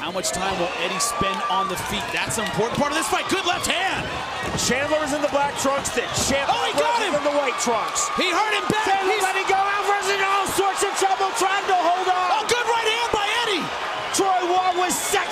How much time will Eddie spend on the feet? That's an important part of this fight. Good left hand. Chandler is in the black trunks. Then Chandler oh, he got him. in the white trunks. He hurt him bad. Chandler He's... letting go. Alvarez in all sorts of trouble trying to hold on. Oh, good right hand by Eddie. Troy Wall was second.